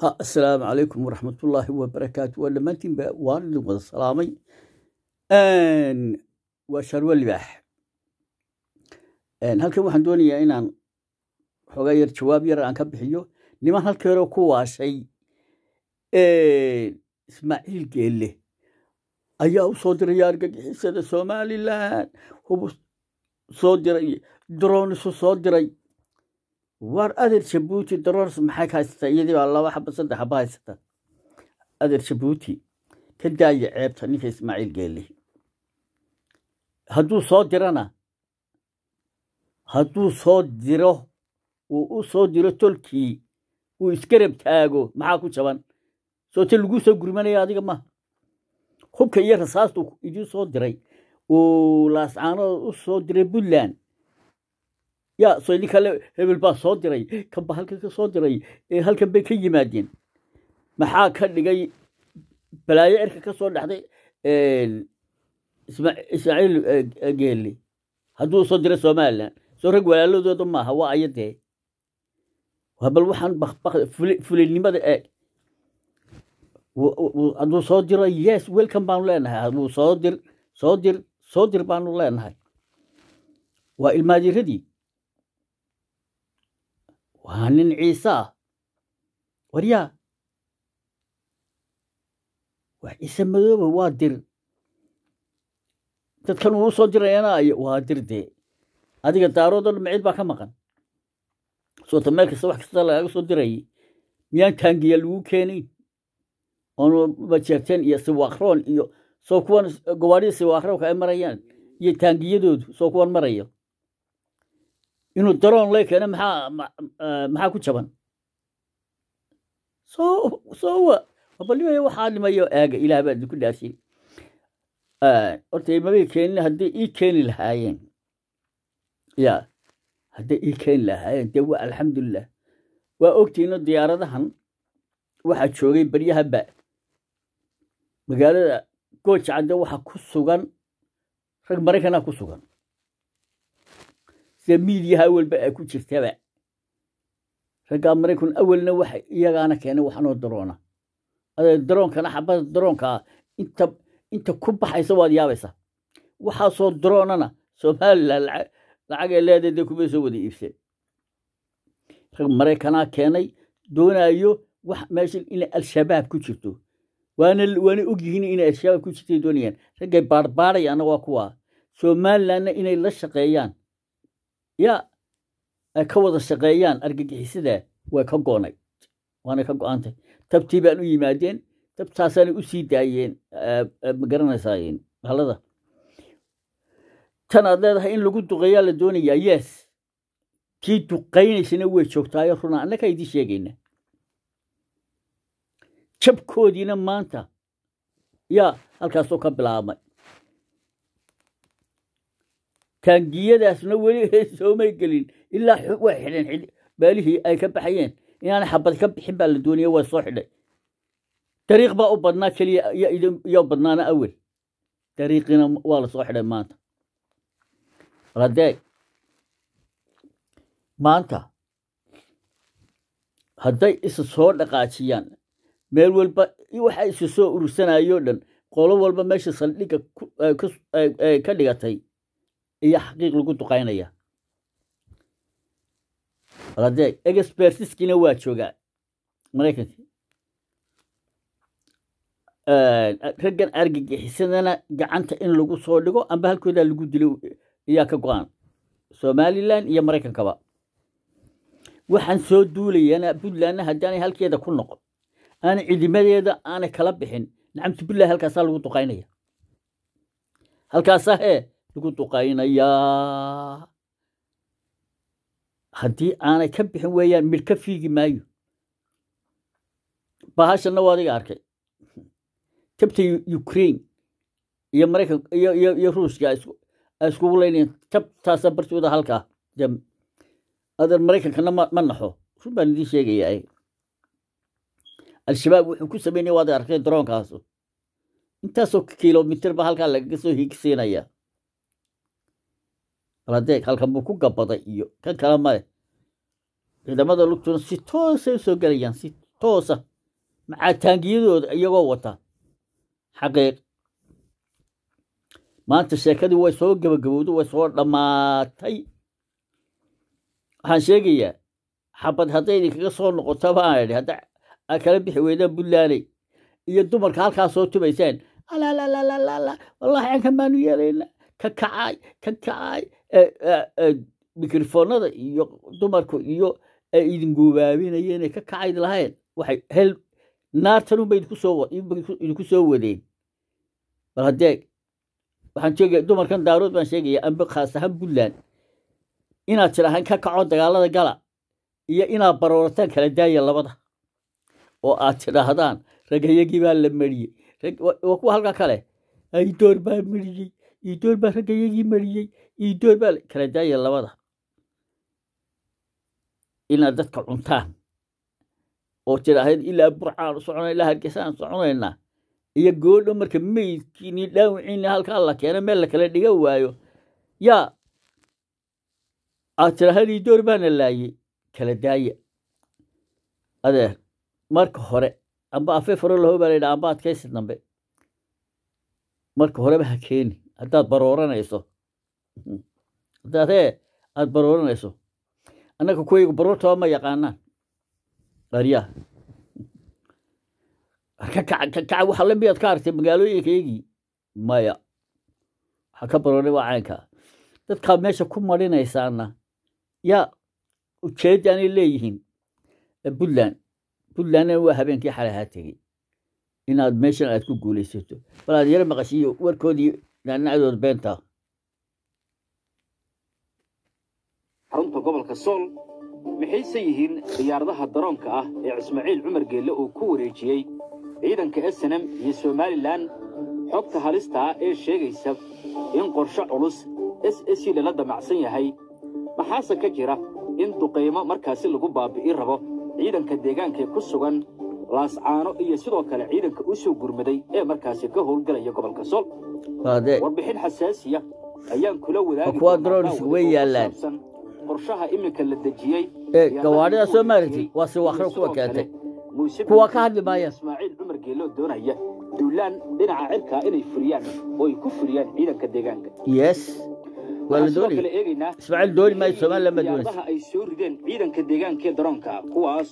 ha assalaamu calaykum waraxmatullaahi wabarakaatu waa dhammaantiinba waan idin wada salaamay waa sharwe libaax halkan waxaan doonayaa inaan xoogaa yar jawaab yar aan ka bixiyo. Niman halkeero ku waashay ismaaciil geelle. Ayaa u soo diraya argagixisada somalilan hubu soo diray dronisu soo diray war adeer jabuuti drons maxay ka haysataa iyadii baa laba xaba saddex xaba haysata adeer jabuuti ka daaya ceebta ninka ismaaciil geelle hadduu soo dirana hadduu soo diro uu u soo diro tolkii uu iskarab taago maxaa ku jaban? Soote laguu soo gurmanaya adiga maha hubka iyo rasaastu idiin soo diray. Uu laascaanood u soo diray puntland ya so idin kale hebel baa soo diray kanba halkan ka soo diray ee halkan bay ka yimaadeen maxaa ka dhigay balaayo erka ka soo dhexday ismaaciil geelle hadduu soo diray somalilan soo rag walaaladooda maaha waa ayadee bal waxaan fulinimada eeg hadduu soo diro yes welcome baanu leenahay wuu soo dir soo dir soo dir baanu leenahay waa ilmaadiradii waa nin ciise ah. Waryaa? Wax ciise madooba waa dir. Dadkan uu soo dirayana waa dir dee. Adiga daaroodoo dhan macid baa ka maqan. Soota meel kasta wax kasta lagaga soo dirayay miyaan taangiya lagu keenayn oonu majeerteen iyo siwaakroon iyo soo kuwan gawaadhida siwaakroonka ay marayaan iyo taangiyadoodu soo kuwan marayo inuu daroon lay keena maxaa ku jaban? Soo soowa waxaa dhimayo eega ilaah baa idinku dhaafiyey horta imabay keenin hadday ii keeni lahaayeen. Ya hadday ii keeni lahaayeen dee waa alxamdulilah waa ogtiino diyaaradahan waxaa joogay baryahaba magaalada gooja cadde waxa ku sugan rag maraykana ku sugan sida miidiyaha awalba ay ku jirtaba. Raggaa maraykan awalna waxa iyagaana keenay waxanoo daroona. Adee daroonkana xabada daroonkaa inta inta ku baxaysa waad yaabaysaa waxaasoo daroonana somalilan lacagay leedahay dee kuma soo wada iibseen rag maraykanaa keenay doonaayo wax meesha inay al-shabaab ku jirto. Waana og yihiin inay al-shabaab ku jirtay doonayaan. Raggay baarbaarayaanna waa kuwaa somalilanna inay la shaqeeyaan ya ay ka wada shaqeeyaan argagixisada way ka goonay waanay ka go'aantay tabtii baan u yimaadeen tabtaasaanay u sii daayeen ma garanaysaa halada. Tan aad leedahay in lagu duqeeyaa la doonayaa yes. Kii duqaynaysana way joogtaayo runa annagaa idii sheegayna jabkoodiina maanta yaa halkaasoo ka bilaabmay taangiyadaasna weli soomay gelin ilaa way xidheen baalihii ay ka baxayeen. Inaanay xabad ka bixin baa la doonaya waa soo xidhay. Dariiq baa u badnaa keliya iyo badnaana awel. Dariiqiina waa la soo xidhay maanta. Radeeg maanta hadday isa soo dhaqaajiyaan meel walba waxa isu soo urursanayoo dhan qolo walba meesha saldhigga ka dhigatay iyo xaqiiq lagu duqaynaya. Radeeg expertiskiina waa joogaa. Maraykanki raggan argagixisadana gacanta in lagu soo dhigo amba halkoodaa lagu dilo ayaa ka go'aan somalilan iyo maraykankaba waxaan soo duulayana puntlandna haddaanay halkeeda ku noqon aanay cidimadeeda aanay kala bixin. Nacamti puntland halkaasaa lagu duqaynaya. Halkaasaa hee lagu haddii aanay ka bixin weeyaan midh ka fiigi maayo. Bahashanna waa adiga arkay. Tabta ukraine iyo maraykan iyo ruushka ay iskugu leynayeen tabtaasa bartooda halkaa. Adan maraykankana ma naxo. Run baan idiin sheegaya al-shabaab wuxuu ku sameynaya waad arkay daroonkaasu intaasoo kilomitir ba halkaa lagaga soo higsiinaya aladeeg halkan buu ku gabaday iyo kan kale male ciidamada lugtuna si toosay u soo gelayaan si toosa macaataangiyadooda iyagoo wata. Xaqiiq. Maanta sheekadii way soo gebagabowday way soo dhammaatay. Waxaan sheegayaa xabad hadday idinkaga soo noqoto baan idhi hadda aad kala bixi weydaan buntlandey iyo dumarka halkaa soo tubaysaan alalalalala wallahi ankan baanu yeelayna ka kacay ka kacay mikrofoonada iyo dumarku iyo ay idin guubaabinayeen ka kacayd lahayn waxay hel naartanunbay idinku soo wadeen. Bal haddee waxaan sheegaya dumarkan daarood baan sheegaya amba khaas ahaan puntland inaad tidhaahaan ka kaco dagaalada gala iyo inaad baroorataan kala daaya labada oo aad tidhaahdaan ragayagii baa la mariyey waa kuwa halkaa kale idoor baa mariyey idoor baa ragayagii mariyey idoor baa kala daaya labada. Inaad dadka cuntaan oo tidhaaheen ilaa burcaan socona ilaa hargeysaan soconaynaa iyo goodho marka meydkiini dhaawiciini halkaa la keeno meel la kala dhiga waayo yaa aad tidhaaheen idoor baana laayey kala daaya. Adeer marka hore amba afee faro laho baa laydhaha amba adkaysi dambe. Marka horeba ha keeni haddaad barooranayso. Haddaad hee aad barooranayso. Annaga kuwaygu baroortaba ma yaqaanaan aryaa ka kaca ka kaca waxa la miyaad ka aragtay magaalooyinkaygii? Maya. Waxa ka barooray waa caynkaa dadkaa meesha ku marinaysaana yaa ujeedda anay leeyihiin. Puntland. Puntlandna waa habeenkii xalahaa tegey. Inaad meeshan aad ku guulaysato. Bal aad yaro maqashiyo warkoodii naanacdood beentaa xarunta gobolka sool maxayse yihiin diyaaradaha daroonka ah ee ismaaciil cumar geelle uu ku wareejiyey ciidanka snm iyo somalilan xogta halista ah ee sheegaysa in qorshe culus s s lala damacsan yahay. Maxaase ka jira in duqaymo markaasi lagu baabi'i rabo ciidanka deegaankae ku sugan laascaano iyo sidoo kale ciidanka u soo gurmaday ee markaasi ka howlgelaya gobolka sool warbixin xasaasiya ayaan kula wadaagi qorshaha iminka la dejiyey gawaadhida soo maaragtay waa siwaakro kuwa keentay. kuwa ka hadli maaya. Ismaaciil cumar geeloo doonaya duulaan dhinaca cirkaa inay furiyaan oo ay ku furiyaan ciidanka deegaanka. Yes waa la doonaya ismaaciil dooni maayo somaliland ma doonaysa ay soo rideen ciidanka deegaanka ee daroonka kuwaas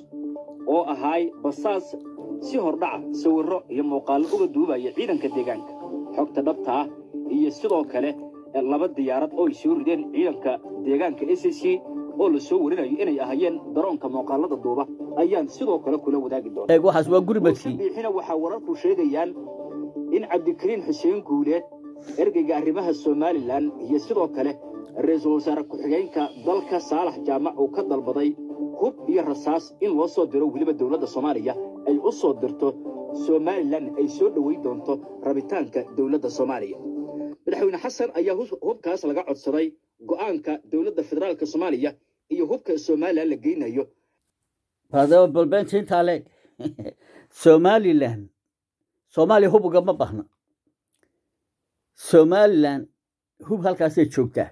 oo ahaay basaas si hordhaca sawirro iyo muuqaallo uga duubaya ciidanka deegaanka. Xogta dhabta ah iyo sidoo kale laba diyaarad oo ay soo rideen ciidanka deegaanka s c oo la soo warinayo inay ahaayeen daroonka muuqaalada duuba ayaan sidoo kale kula wadaagi doonaa. Eeg waxaas waa guri muuse madkii biixina waxaa wararku sheegayaan in cabdikariin xuseen guuleed ergeyga arrimaha somalilan iyo sidoo kale ra'iisul wasaare ku-xigeenka dalka saalax jaamac uu ka dalbaday hub iyo rasaas in loo soo diro weliba dowladda soomaaliya ay u soo dirto somalilan ay soo dhowey doonto rabitaanka dowladda soomaaliya. Madaxweyne xasan ayaa hubkaas laga codsaday go'aanka dowladda federaalka soomaaliya iyo hubka somalilan la geynayo. Hadaba balbeenta intaa leeg somaliland. Soomaaliya hub ugama bahna. Somaliland. Hub halkaasay joogtaa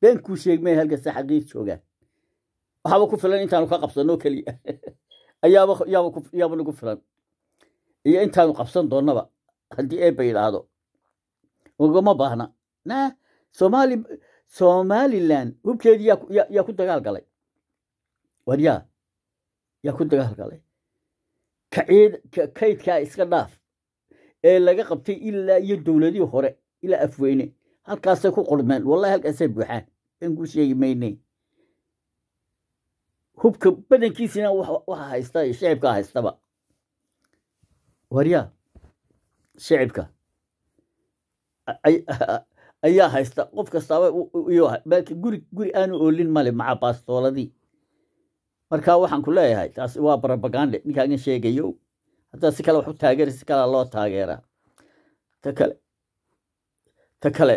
been kuu sheegmaya halkaasa xaqiiq joogaan waxaaba ku filan intaanu ka qabsanno keliya ayaaba nagu filan. Iyo intaanu qabsan doonnaba haddii eebba yidhaahdo. Ugama baahna. Na somaali somaliland hubkeedii yaa ku- dagaal galay. Waryaa yaa ku dagaal galay. Kaydkaa iska dhaaf ee laga qabtay ilaa iyo dowladihii hore ilaa afweyne halkaasay ku qurmeen wallahi halkaasay buuxaan. In ku sheegi maynay hubka badankiisina wax- waxa haysta shicibkaa haystaba. Waryaa shicibka. Ay- ayaa haysta. Qof kastaaba balki guri guri aanu oolin male maca baastooladii marka waxaan ku leeyahay taasi waa barabagande ninkaagan sheegayo haddaa si kale wax u taageera si kalea loo taageeraa ta kale ta kale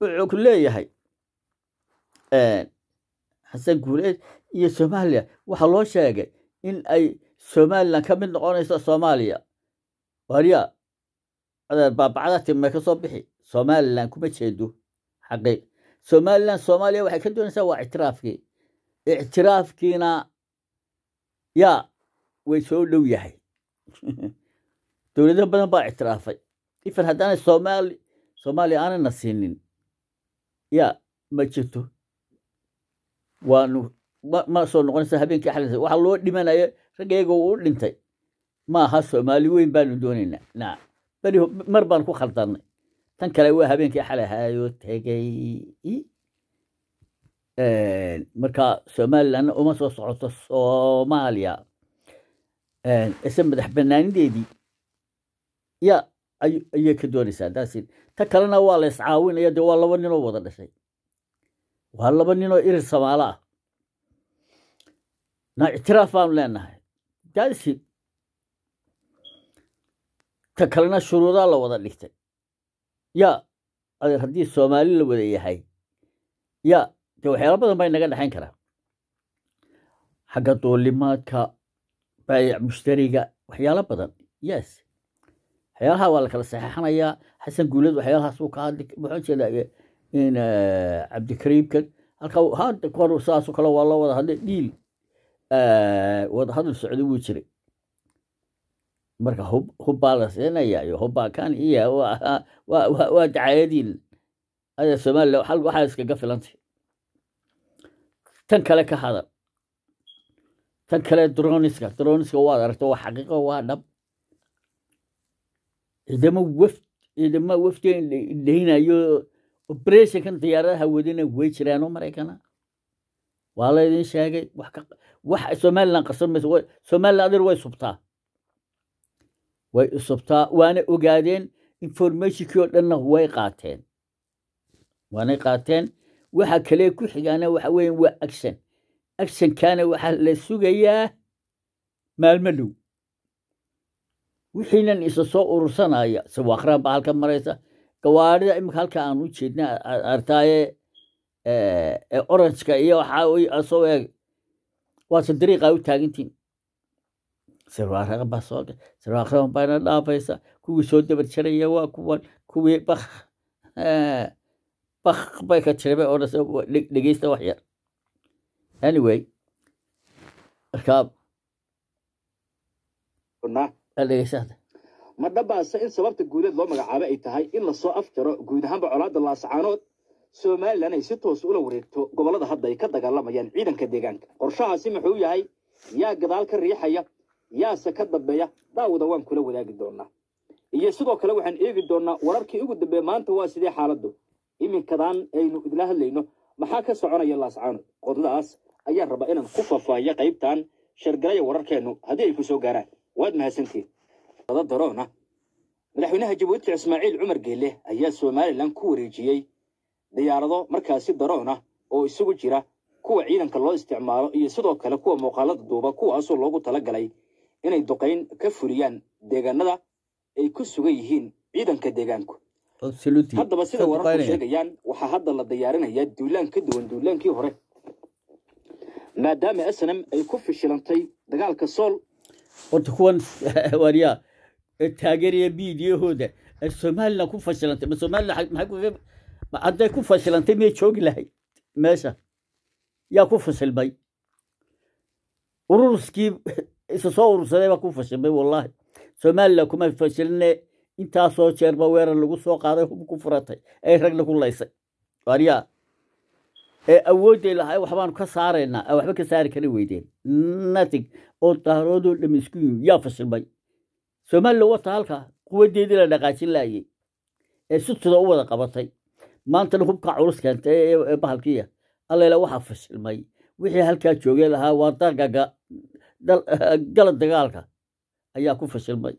wuxuu ku leeyahay xasan guuleed iyo soomaaliya. Waxaa loo sheegay in ay somalilan ka mid noqonayso soomaaliya. Adeer baabacada timay ka soo bixi? Somalilan kuma jeedo. Xaqiiq somalilan soomaaliya waxay ka doonaysaa waa ictiraafkii. Ictiraafkiina yaa way soo dhow yahay. Dowlado badan baa ictiraafay. Ifan haddaanay soomaali soomaaliya aanayna siinin ya ma jirto waanu ma soo noqonaysa habeenkii xalaysa waxaa loo dhimanaya raggeega u dhintay. Ma aha soomaali weyn baanu doonaynaa. Na beri mar baan ku khaldannay tan kale waa habeenkii xalay haayoo tegey marka somalilandna uma soo socoto soomaaliya. Ise madax banaanideedii. Ya ayay ka doonaysaa daasi ta kalena waa la iscaawinaya dee waa laba ninoo wada dhashay waa laba ninoo irir samaalo ah na ictiraaf baanu leenahay daasi ta kalena shuruudaa la wada dhigtay ya adeer haddii soomaali la wada yahay. Ya dee waxyaala badan baa inaga dhexayn karaa xagga duulimaadka baayac mushtariga waxyaalo badan. Yes. Waxyaalaha waa la kala saxeexanayaa xasan guulad waxyaalahaas uu ka hadli muxuu jeeda in cabdikariimkan halka hadda kor saasoo kale waa loo wada hadlay dhiil wada hadal socdo wuu jiray marka hub hubbaa la siinaya iyo hubbaa kan iyo waa dacayadiin ada somaliland hal waxaa iskaga filantay tan kale ka hadal tan kale droniska droniska waad aragto waa xaqiiqo waa dhab ciidamo wafd ciidamo wafdi dhehinayo operationkan diyaaradaha wadina way jiraan oo maraykana waa laydin sheegay wax somaliland qarsan mayso adeer way subtaa way isubtaa waana ogaadeen informationkii oo dhanna way qaateen waanay qaateen waxa kale ku xigaana waxa weeye waa action. Actionkana waxaa la sugayaa maalmo dhow wixiinan isa soo urursanaya sawaaqraan baa halka maraysa gawaarida imika halka aan u jeedna artaaye ee orangeka iyo waxaa soo eeg. Waase dariiqaa u taagintiin sirwaaqran baa baana dhaafaysa. Kuwii soo dabar jaraya waa kuwan kuwii bak bak bay ka bay odhasa dhegeysta wax yar. Anyway markaa dhegeysaada ma dhabaase in sababta guuleed loo magacaabo ay tahay in la soo afjaro guud ahaanba colaadda laasacaanood somalilan ay si toos ula wareegto gobollada hadda ay ka dagaalamayaan ciidanka deegaanka. Qorshahaasi muxuu yahay yaa gadaal ka riixaya yaase ka dambeeya daawada waan kula wadaagi doonaa. Iyo sidoo kale waxaan eegi doonaa wararkii ugu dambeeye maanta waa sidee xaaladdu? Iminkadan aynu idila hadlayno maxaa ka soconaya laascaanood qodadaas ayaan rabaa inaan ku faahfaahiyo qaybtan shargalaya wararkeennu haddii ay ku soo gaaraan. Waad mahadsantiin daroona madaxweynaha jabuuti ismaaciil cumar geelle ayaa somalilan ku wareejiyey diyaarado markaasi daroona oo isugu jira kuwa ciidanka loo isticmaalo iyo sidoo kale kuwa muuqaalada duuba kuwaasoo loogu talagalay inay duqayn ka fuliyaan deegaanada ay ku sugan yihiin ciidanka deegaanku. Haddaba sida wararku sheegayaan waxaa hadda la diyaarinayaa duulaan ka duwan duulaankii hore. Maadaama snm ay ku fishilantay dagaalka sool taageeraya miidiyahooda somalilan ku fashilantay ma somalilan hadday ku fashilantay miyay joogi lahayd meesha yaa ku fashilmay ururskii isa soo urursaday baa ku fashilmay wallaahi somalilan kuma fashiline intaasoo jeerba weerar lagu soo qaaday hub ku furatay ay ragna ku laysay waaryaa ee awoodday lahay waxbaanu ka saaraynaa waxba ka saari kari weydeen natig oo daaroodoo dham isku yaa fashilmay somalilan wata halkaa quwaddeedii la dhaqaajin laayey ee sutida u wada qabatay. Maantana hubka culus keentay ee bahalkiya allayla waxaa fashilmay. Wixii halkaa joogay lahaa waa dagaga gala dagaalka ayaa ku fashilmay.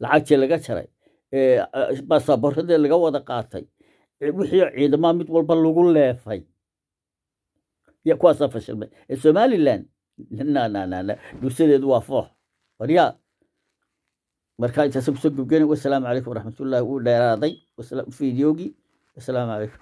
Lacagtii laga jaray baasaboorradii laga wada qaatay wixii ciidamaa mid walba lagu leefay kuwaasaa fashilmay. Somalilan dhuusadeedu waa foox. Waryaa markaa intaasa ku soo gobgeni wasalaamu calaykum waraxmatullaahi uu dheeraaday. Fideogii wasalaamu calaykum